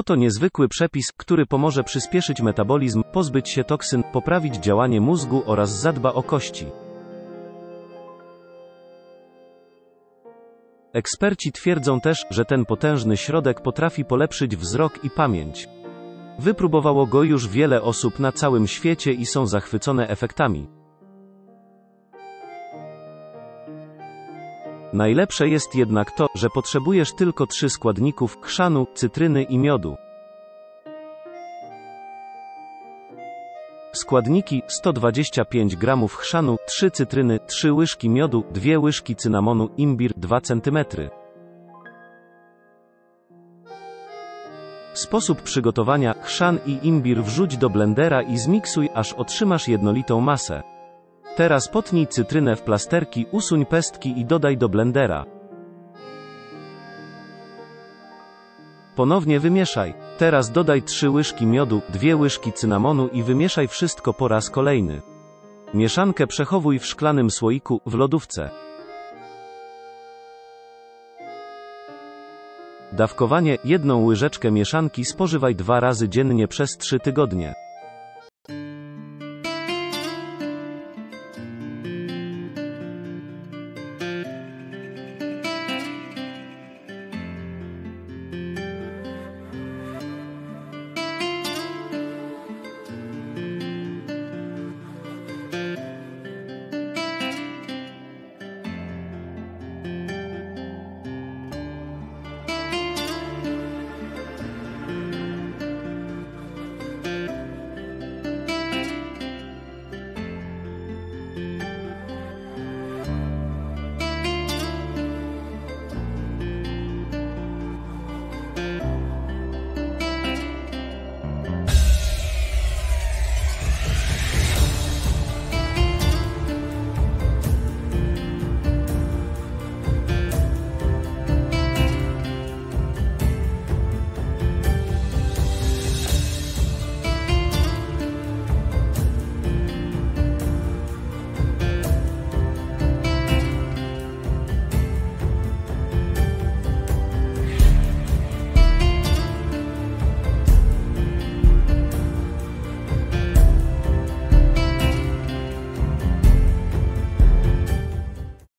Oto niezwykły przepis, który pomoże przyspieszyć metabolizm, pozbyć się toksyn, poprawić działanie mózgu oraz zadba o kości. Eksperci twierdzą też, że ten potężny środek potrafi polepszyć wzrok i pamięć. Wypróbowało go już wiele osób na całym świecie i są zachwycone efektami. Najlepsze jest jednak to, że potrzebujesz tylko trzy składników chrzanu, cytryny i miodu. Składniki 125 g chrzanu, 3 cytryny, 3 łyżki miodu, 2 łyżki cynamonu, imbir 2 cm. Sposób przygotowania chrzan i imbir wrzuć do blendera i zmiksuj, aż otrzymasz jednolitą masę. Teraz potnij cytrynę w plasterki, usuń pestki i dodaj do blendera. Ponownie wymieszaj. Teraz dodaj 3 łyżki miodu, 2 łyżki cynamonu i wymieszaj wszystko po raz kolejny. Mieszankę przechowuj w szklanym słoiku, w lodówce. Dawkowanie, jedną łyżeczkę mieszanki spożywaj dwa razy dziennie przez 3 tygodnie.